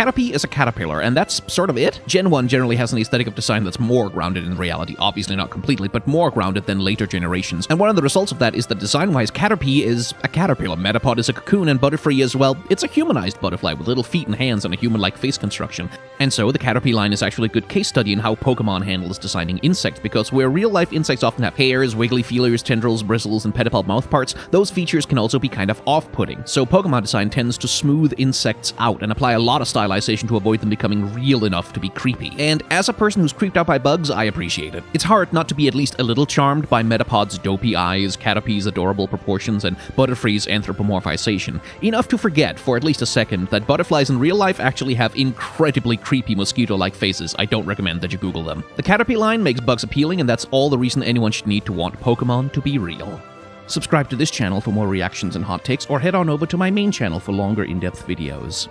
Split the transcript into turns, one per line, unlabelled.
Caterpie is a caterpillar, and that's sort of it. Gen 1 generally has an aesthetic of design that's more grounded in reality, obviously not completely, but more grounded than later generations. And one of the results of that is that design-wise, Caterpie is a caterpillar, Metapod is a cocoon, and Butterfree is, well, it's a humanized butterfly with little feet and hands and a human-like face construction. And so, the Caterpie line is actually a good case study in how Pokemon handles designing insects, because where real-life insects often have hairs, wiggly feelers, tendrils, bristles, and pedipalp mouthparts, those features can also be kind of off-putting. So Pokemon design tends to smooth insects out and apply a lot of stylization to avoid them becoming real enough to be creepy. And as a person who's creeped out by bugs, I appreciate it. It's hard not to be at least a little charmed by Metapod's dopey eyes, Caterpie's adorable proportions, and Butterfree's anthropomorphization. Enough to forget, for at least a second, that butterflies in real life actually have incredibly creepy mosquito-like faces. I don't recommend that you Google them. The Caterpie line makes bugs appealing, and that's all the reason anyone should need to want Pokemon to be real. Subscribe to this channel for more reactions and hot takes, or head on over to my main channel for longer in-depth videos.